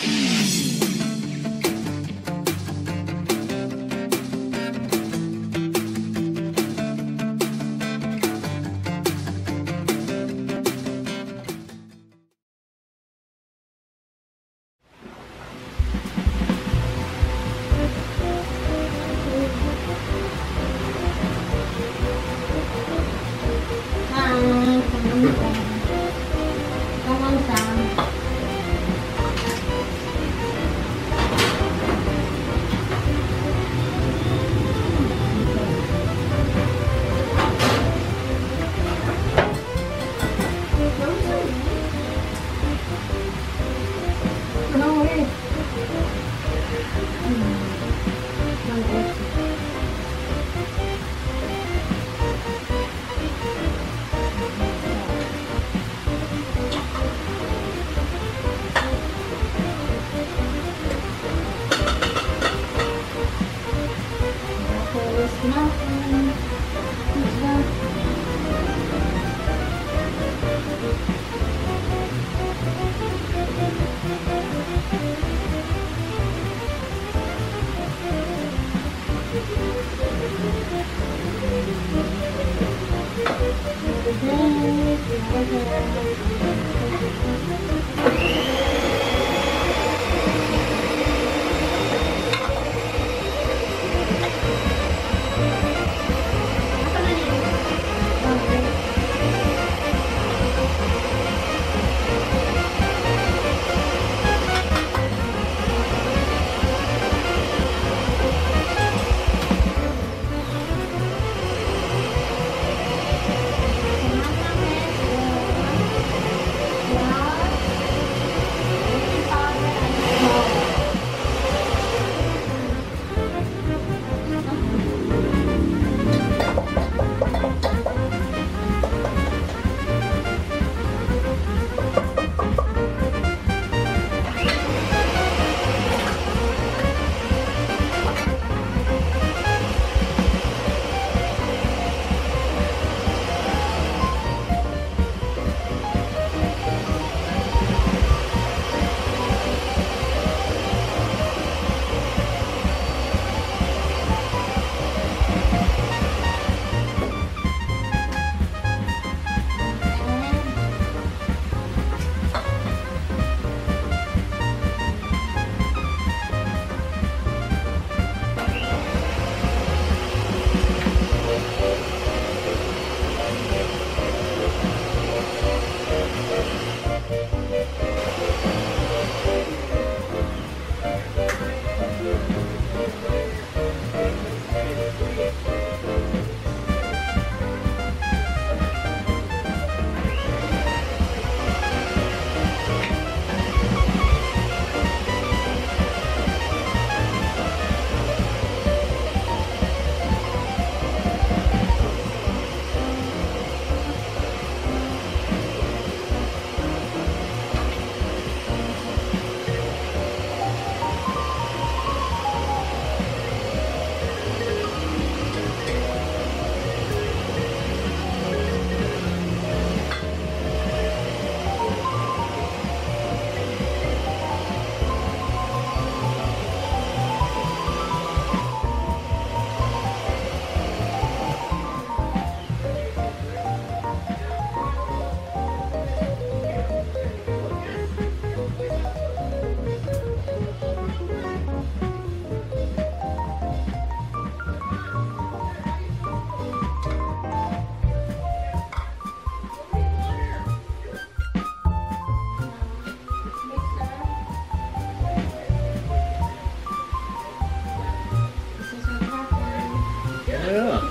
Yeah. Yeah,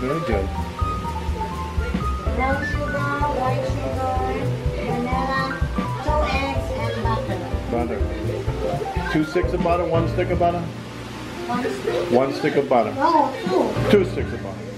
very good. Brown sugar, white sugar, vanilla, two eggs, and butter. Butter. Two sticks of butter, one stick of butter? One stick? One stick of butter. No, two. Two sticks of butter.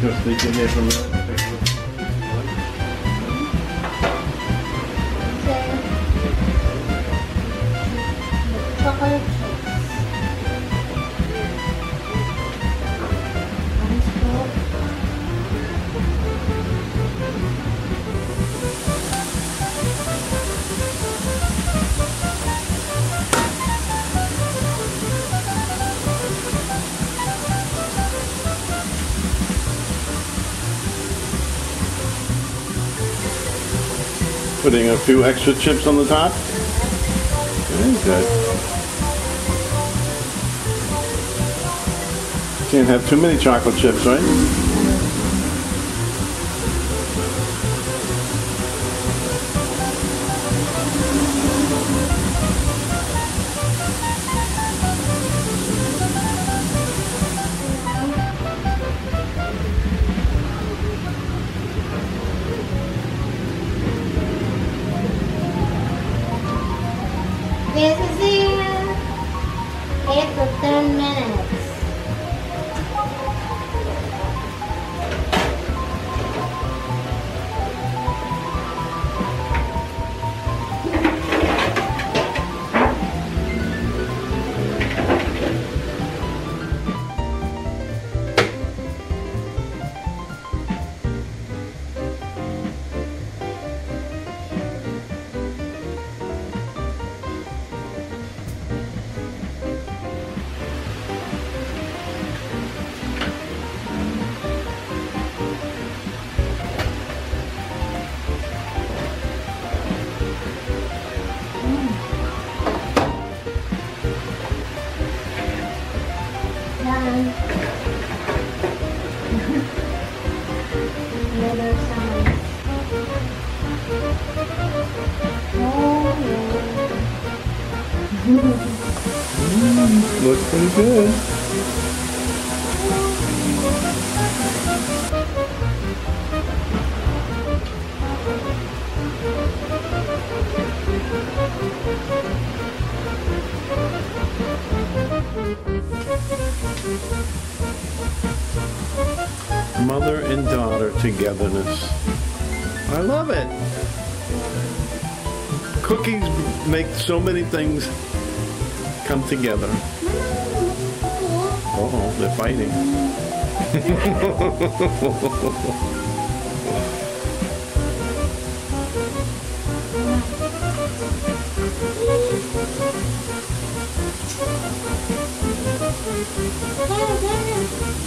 Just thinking there's a little. Chocolate. Putting a few extra chips on the top. Very good. Can't have too many chocolate chips, right? Looks pretty good. Mother and daughter togetherness. I love it. Cookies make so many things come together. Oh, they're fighting. Yeah, yeah, yeah.